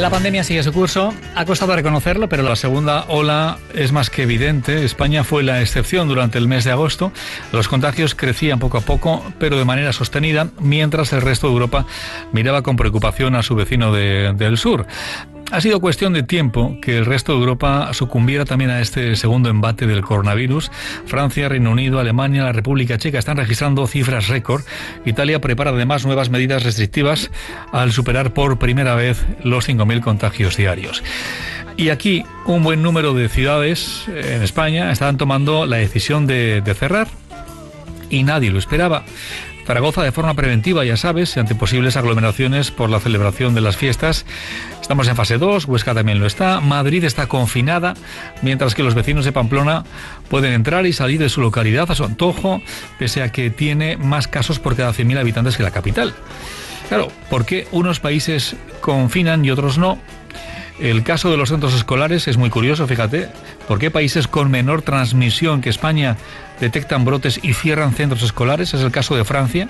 La pandemia sigue su curso. Ha costado reconocerlo, pero la segunda ola es más que evidente. España fue la excepción durante el mes de agosto. Los contagios crecían poco a poco, pero de manera sostenida, mientras el resto de Europa miraba con preocupación a su vecino del sur. Ha sido cuestión de tiempo que el resto de Europa sucumbiera también a este segundo embate del coronavirus. Francia, Reino Unido, Alemania, la República Checa están registrando cifras récord. Italia prepara además nuevas medidas restrictivas al superar por primera vez los 5.000 contagios diarios. Y aquí un buen número de ciudades en España están tomando la decisión de, de cerrar y nadie lo esperaba. Zaragoza de forma preventiva, ya sabes, ante posibles aglomeraciones por la celebración de las fiestas. Estamos en fase 2, Huesca también lo está, Madrid está confinada, mientras que los vecinos de Pamplona pueden entrar y salir de su localidad a su antojo, pese a que tiene más casos por cada 100.000 habitantes que la capital. Claro, ¿por qué unos países confinan y otros no? El caso de los centros escolares es muy curioso, fíjate. ¿Por qué países con menor transmisión que España detectan brotes y cierran centros escolares? Es el caso de Francia,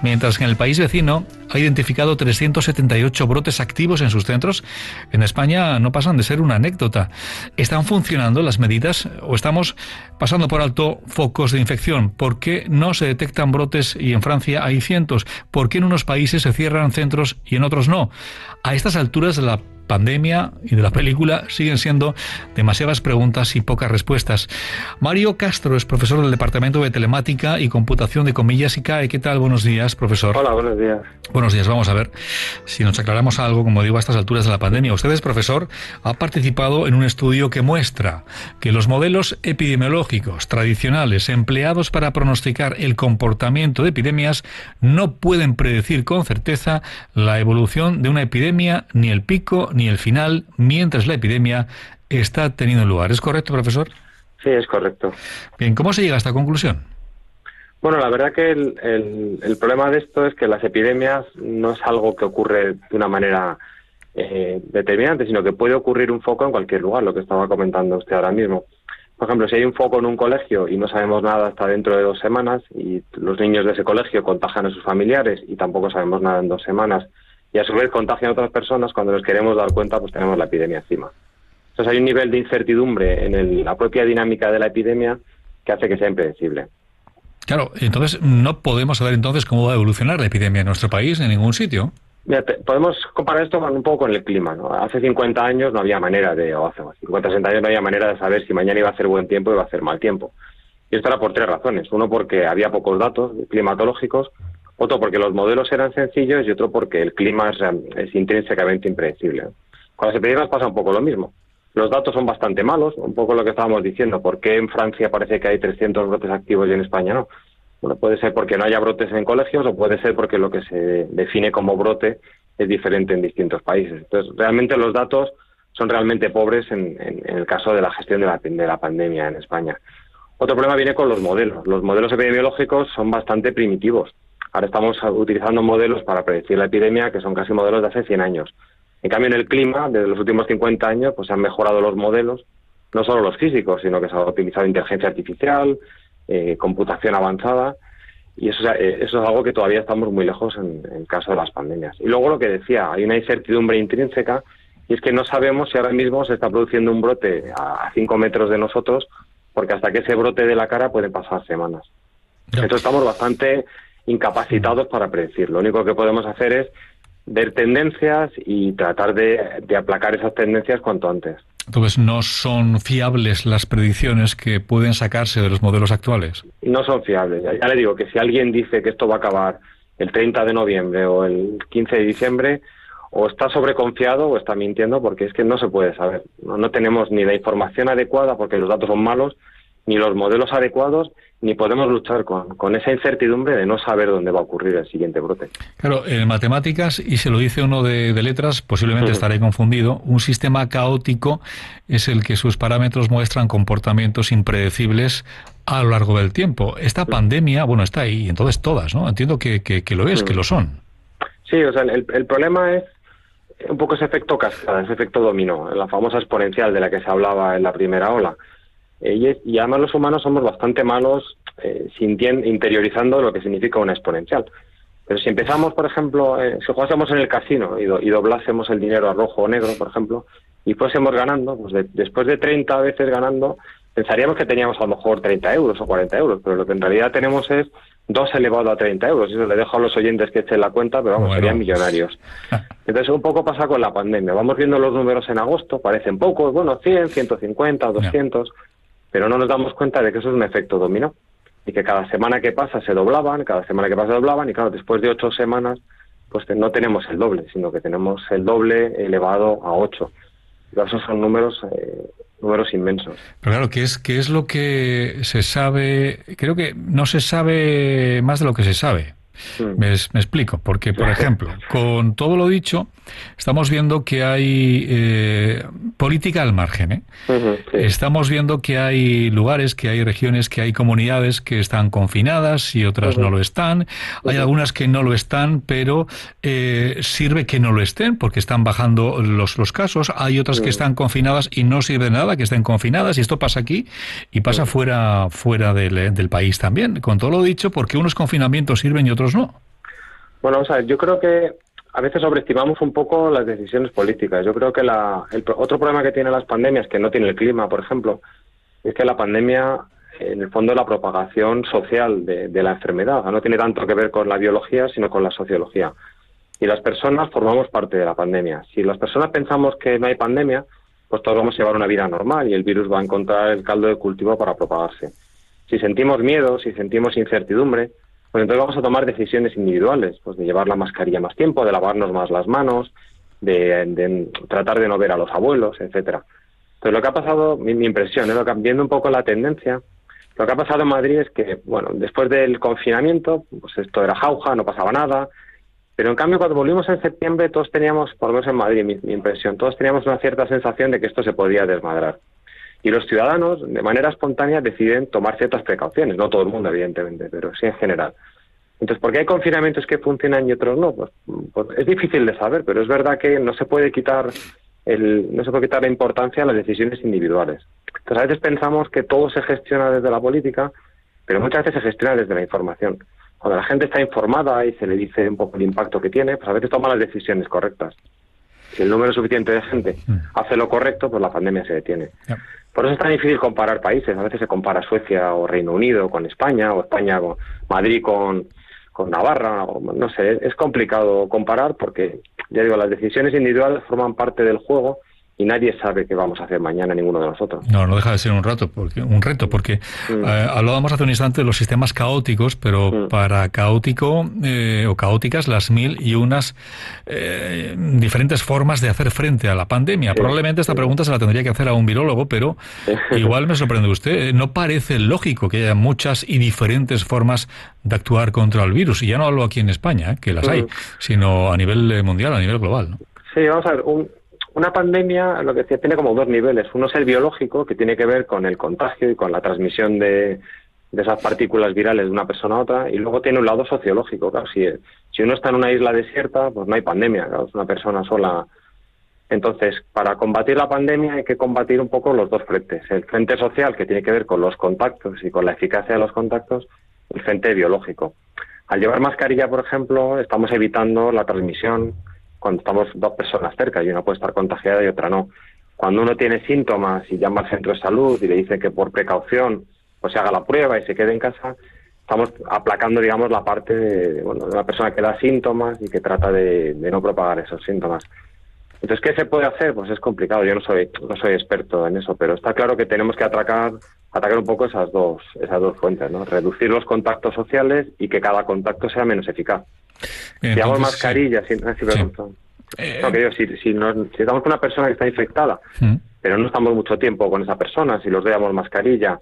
mientras que en el país vecino ha identificado 378 brotes activos en sus centros. En España no pasan de ser una anécdota. ¿Están funcionando las medidas o estamos pasando por alto focos de infección? ¿Por qué no se detectan brotes y en Francia hay cientos? ¿Por qué en unos países se cierran centros y en otros no? A estas alturas la pandemia y de la película siguen siendo demasiadas preguntas y pocas respuestas. Mario Castro es profesor del Departamento de Telemática y Computación de Comillas y CAE. ¿Qué tal? Buenos días, profesor. Hola, buenos días. Buenos días. Vamos a ver si nos aclaramos algo, como digo, a estas alturas de la pandemia. Usted profesor, ha participado en un estudio que muestra que los modelos epidemiológicos tradicionales empleados para pronosticar el comportamiento de epidemias no pueden predecir con certeza la evolución de una epidemia ni el pico ni el final mientras la epidemia está teniendo lugar. ¿Es correcto, profesor? Sí, es correcto. Bien, ¿cómo se llega a esta conclusión? Bueno, la verdad que el, el, problema de esto es que las epidemias no es algo que ocurre de una manera eh, determinante, sino que puede ocurrir un foco en cualquier lugar, lo que estaba comentando usted ahora mismo. Por ejemplo, si hay un foco en un colegio y no sabemos nada hasta dentro de dos semanas y los niños de ese colegio contagian a sus familiares y tampoco sabemos nada en dos semanas y a su vez contagian a otras personas, cuando nos queremos dar cuenta, pues tenemos la epidemia encima. Entonces hay un nivel de incertidumbre en la propia dinámica de la epidemia que hace que sea impredecible. Claro, entonces no podemos saber entonces cómo va a evolucionar la epidemia en nuestro país en ningún sitio. podemos comparar esto un poco con el clima. ¿no? Hace 50 años no había manera de, o hace 50, 60 años no había manera de saber si mañana iba a hacer buen tiempo o iba a hacer mal tiempo. Y esto era por tres razones. Uno, porque había pocos datos climatológicos otro porque los modelos eran sencillos y otro porque el clima es, intrínsecamente impredecible. Con las epidemias pasa un poco lo mismo. Los datos son bastante malos, un poco lo que estábamos diciendo. ¿Por qué en Francia parece que hay 300 brotes activos y en España no? Bueno, puede ser porque no haya brotes en colegios o puede ser porque lo que se define como brote es diferente en distintos países. Entonces, realmente los datos son realmente pobres en, el caso de la gestión de la pandemia en España. Otro problema viene con los modelos. Los modelos epidemiológicos son bastante primitivos. Ahora estamos utilizando modelos para predecir la epidemia que son casi modelos de hace 100 años. En cambio, en el clima, desde los últimos 50 años, pues se han mejorado los modelos, no solo los físicos, sino que se ha utilizado inteligencia artificial, eh, computación avanzada, y eso, eh, eso es algo que todavía estamos muy lejos en, el caso de las pandemias. Y luego lo que decía, hay una incertidumbre intrínseca, y es que no sabemos si ahora mismo se está produciendo un brote a 5 metros de nosotros, porque hasta que ese brote de la cara pueden pasar semanas. Entonces estamos bastante incapacitados para predecir. Lo único que podemos hacer es ver tendencias y tratar de, aplacar esas tendencias cuanto antes. Entonces, ¿no son fiables las predicciones que pueden sacarse de los modelos actuales? No son fiables. Ya, le digo que si alguien dice que esto va a acabar el 30 de noviembre o el 15 de diciembre, o está sobreconfiado o está mintiendo porque es que no se puede saber. no tenemos ni la información adecuada porque los datos son malos, ni los modelos adecuados, ni podemos luchar con, con, esa incertidumbre de no saber dónde va a ocurrir el siguiente brote. Claro, en matemáticas, y se lo dice uno de, letras, posiblemente estaré confundido, un sistema caótico es el que sus parámetros muestran comportamientos impredecibles a lo largo del tiempo. Esta pandemia, bueno, está ahí, entonces todas, ¿no? Entiendo que, que, lo es, que lo son. Sí, o sea, el, el problema es un poco ese efecto cascada, ese efecto dominó, la famosa exponencial de la que se hablaba en la primera ola y además los humanos somos bastante malos eh, sintiendo, interiorizando lo que significa una exponencial. Pero si empezamos, por ejemplo, eh, si jugásemos en el casino y, y, doblásemos el dinero a rojo o negro, por ejemplo, y fuésemos ganando, pues después de 30 veces ganando, pensaríamos que teníamos a lo mejor 30 euros o 40 euros, pero lo que en realidad tenemos es 2 elevado a 30 euros. Eso le dejo a los oyentes que echen la cuenta, pero vamos, serían millonarios. Entonces, un poco pasa con la pandemia. Vamos viendo los números en agosto, parecen pocos, bueno, 100, 150, 200, pero no nos damos cuenta de que eso es un efecto dominó y que cada semana que pasa se doblaban, cada semana que pasa se doblaban, y claro, después de ocho semanas, pues no tenemos el doble, sino que tenemos el doble elevado a ocho. esos son números, eh, números inmensos. Pero claro, ¿qué es, ¿qué es lo que se sabe? Creo que no se sabe más de lo que se sabe. Mm. Me, explico, porque, por ejemplo, con todo lo dicho, estamos viendo que hay eh, política al margen. ¿eh? Estamos viendo que hay lugares, que hay regiones, que hay comunidades que están confinadas y otras no lo están. Hay algunas que no lo están, pero eh, sirve que no lo estén porque están bajando los, los casos. Hay otras que están confinadas y no sirve de nada que estén confinadas. Y esto pasa aquí y pasa fuera, fuera del, del país también. Con todo lo dicho, porque unos confinamientos sirven y otros no. Bueno, o sea, yo creo que a veces sobreestimamos un poco las decisiones políticas. Yo creo que la, el otro problema que tienen las pandemias, que no tiene el clima, por ejemplo, es que la pandemia, en el fondo, es la propagación social de la enfermedad. No tiene tanto que ver con la biología, sino con la sociología. Y las personas formamos parte de la pandemia. Si las personas pensamos que no hay pandemia, pues todos vamos a llevar una vida normal y el virus va a encontrar el caldo de cultivo para propagarse. Si sentimos miedo, si sentimos incertidumbre, pues entonces vamos a tomar decisiones individuales, pues de llevar la mascarilla más tiempo, de lavarnos más las manos, de, tratar de no ver a los abuelos, etcétera. Entonces lo que ha pasado, mi, impresión, ¿eh? lo que, viendo un poco la tendencia, lo que ha pasado en Madrid es que, bueno, después del confinamiento, pues esto era jauja, no pasaba nada, pero en cambio cuando volvimos en septiembre todos teníamos, por lo menos en Madrid, mi, mi impresión, todos teníamos una cierta sensación de que esto se podía desmadrar. Y los ciudadanos, de manera espontánea, deciden tomar ciertas precauciones. No todo el mundo, evidentemente, pero sí en general. Entonces, ¿por qué hay confinamientos que funcionan y otros no? Pues, pues, es difícil de saber, pero es verdad que no se puede quitar el, no se puede quitar la importancia a las decisiones individuales. Entonces, a veces pensamos que todo se gestiona desde la política, pero muchas veces se gestiona desde la información. Cuando la gente está informada y se le dice un poco el impacto que tiene, pues a veces toma las decisiones correctas. Si el número suficiente de gente mm. hace lo correcto, pues la pandemia se detiene. Por eso es tan difícil comparar países. A veces se compara Suecia o Reino Unido con España, o España con Madrid con, con Navarra, no sé, es complicado comparar porque, ya digo, las decisiones individuales forman parte del juego y nadie sabe qué vamos a hacer mañana ninguno de nosotros. No, no deja de ser un rato, porque un reto, porque mm. eh, hablábamos hace un instante de los sistemas caóticos, pero mm. para caótico eh, o caóticas las mil y unas eh, diferentes formas de hacer frente a la pandemia. Probablemente esta pregunta se la tendría que hacer a un virólogo, pero igual me sorprende usted. No parece lógico que haya muchas y diferentes formas de actuar contra el virus. Y ya no hablo aquí en España, que las hay, mm. sino a nivel mundial, a nivel global. ¿no? Sí, vamos a ver, un, una pandemia, lo que decía, tiene como dos niveles. Uno es el biológico, que tiene que ver con el contagio y con la transmisión de, esas partículas virales de una persona a otra, y luego tiene un lado sociológico. Claro, si, si uno está en una isla desierta, pues no hay pandemia, claro, es una persona sola. Entonces, para combatir la pandemia hay que combatir un poco los dos frentes. El frente social, que tiene que ver con los contactos y con la eficacia de los contactos, el frente biológico. Al llevar mascarilla, por ejemplo, estamos evitando la transmisión cuando estamos dos personas cerca y una puede estar contagiada y otra no. Cuando uno tiene síntomas y llama al centro de salud y le dice que por precaución pues se haga la prueba y se quede en casa, estamos aplacando, digamos, la parte de, bueno, de una persona que da síntomas y que trata de, no propagar esos síntomas. Entonces, ¿qué se puede hacer? Pues es complicado. Yo no soy no soy experto en eso, pero está claro que tenemos que atracar atacar un poco esas dos esas dos fuentes, ¿no? Reducir los contactos sociales y que cada contacto sea menos eficaz si hago mascarilla, si, eh, si, si, estamos con una persona que está infectada, mm. pero no estamos mucho tiempo con esa persona, si los damos mascarilla,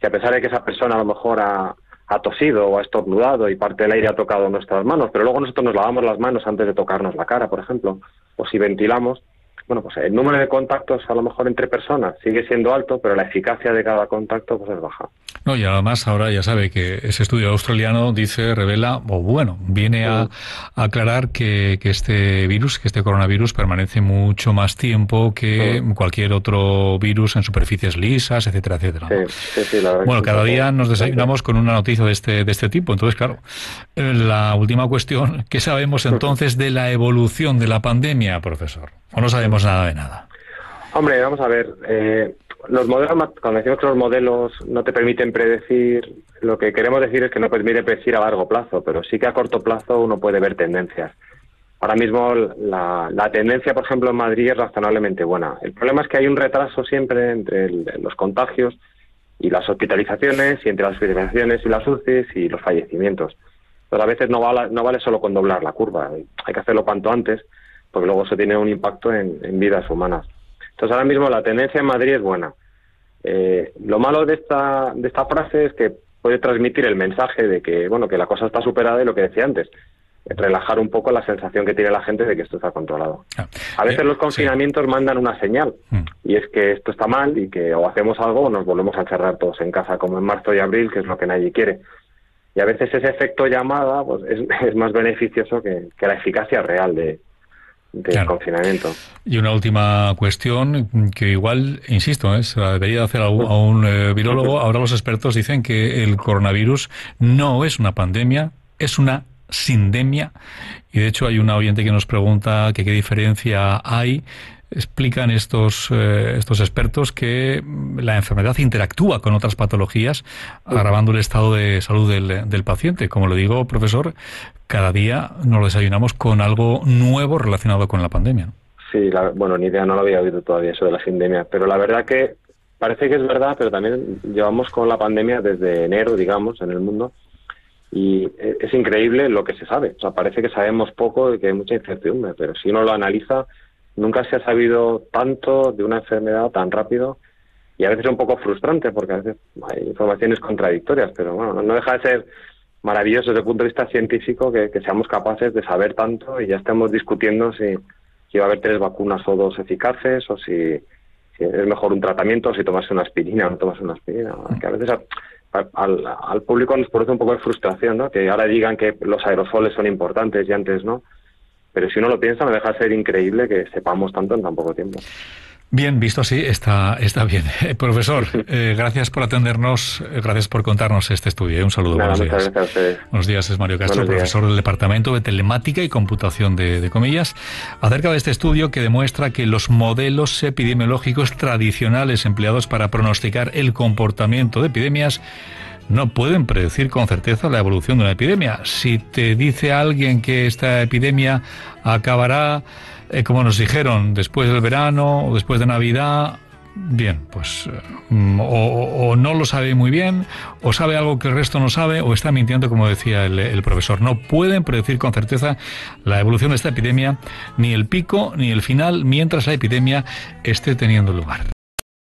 si a pesar de que esa persona a lo mejor ha, tosido o ha estornudado y parte del aire ha tocado nuestras manos, pero luego nosotros nos lavamos las manos antes de tocarnos la cara, por ejemplo, o si ventilamos, bueno, pues el número de contactos a lo mejor entre personas sigue siendo alto, pero la eficacia de cada contacto pues es baja. No, y además ahora ya sabe que ese estudio australiano dice, revela, o bueno, viene a, aclarar que, que, este virus, que este coronavirus permanece mucho más tiempo que cualquier otro virus en superficies lisas, etcétera, etcétera. bueno, cada día nos desayunamos con una noticia de este, de este tipo. Entonces, claro, eh, la última cuestión, ¿qué sabemos entonces de la evolución de la pandemia, profesor? ¿O no sabemos nada de nada? Hombre, vamos a ver. Eh, los modelos, cuando decimos que los modelos no te permiten predecir, lo que queremos decir es que no permite predecir a largo plazo, pero sí que a corto plazo uno puede ver tendencias. Ahora mismo la, tendencia, por ejemplo, en Madrid es razonablemente buena. El problema es que hay un retraso siempre entre los contagios y las hospitalizaciones, y entre las hospitalizaciones y las UCIs y los fallecimientos. Pero a veces no vale, no vale solo con doblar la curva, hay que hacerlo cuanto antes, porque luego eso tiene un impacto en vidas humanas. Entonces ahora mismo la tendencia en Madrid es buena. Eh, lo malo de esta, de esta frase es que puede transmitir el mensaje de que, bueno, que la cosa está superada y lo que decía antes, relajar un poco la sensación que tiene la gente de que esto está controlado. Ah, a veces eh, los confinamientos mandan una señal mm. y es que esto está mal y que o hacemos algo o nos volvemos a encerrar todos en casa, como en marzo y abril, que es lo que nadie quiere. Y a veces ese efecto llamada pues, es, más beneficioso que la eficacia real de, del confinamiento. Y una última cuestión que igual, insisto, ¿eh? se debería hacer a un, eh, virólogo. Ahora los expertos dicen que el coronavirus no es una pandemia, es una sindemia. Y de hecho hay una oyente que nos pregunta que qué diferencia hay explican estos, eh, estos expertos que la enfermedad interactúa con otras patologías, agravando el estado de salud del, del paciente. Como le digo, profesor, cada día nos desayunamos con algo nuevo relacionado con la pandemia. Sí, bueno, ni idea, no lo había oído todavía eso de la sindemia, pero la verdad que parece que es verdad, pero también llevamos con la pandemia desde enero, digamos, en el mundo, y e, es increíble lo que se sabe. O sea, parece que sabemos poco y que hay mucha incertidumbre, pero si uno lo analiza, nunca se ha sabido tanto de una enfermedad tan rápido y a veces es un poco frustrante porque a veces hay informaciones contradictorias, pero bueno, no deja de ser maravilloso desde el punto de vista científico que, seamos capaces de saber tanto y ya estemos discutiendo si, si va a haber tres vacunas o dos eficaces o si, es mejor un tratamiento o si tomas una aspirina o no tomas una aspirina. Que a veces al, al, público nos produce un poco de frustración, ¿no? Que ahora digan que los aerosoles son importantes y antes no. Pero si uno lo piensa, me deja ser increíble que sepamos tanto en tan poco tiempo. Bien, visto así, está, está bien. Eh, profesor, eh, gracias por atendernos, eh, gracias por contarnos este estudio. Un saludo. buenos días. Buenos días, es Mario Castro, profesor del Departamento de Telemática y Computación de, de, Comillas, acerca de este estudio que demuestra que los modelos epidemiológicos tradicionales empleados para pronosticar el comportamiento de epidemias no pueden predecir con certeza la evolución de una epidemia. Si te dice alguien que esta epidemia acabará, eh, como nos dijeron, después del verano o después de Navidad, bien, pues mm, o, no lo sabe muy bien, o sabe algo que el resto no sabe, o está mintiendo, como decía el, profesor. No pueden predecir con certeza la evolución de esta epidemia, ni el pico, ni el final, mientras la epidemia esté teniendo lugar.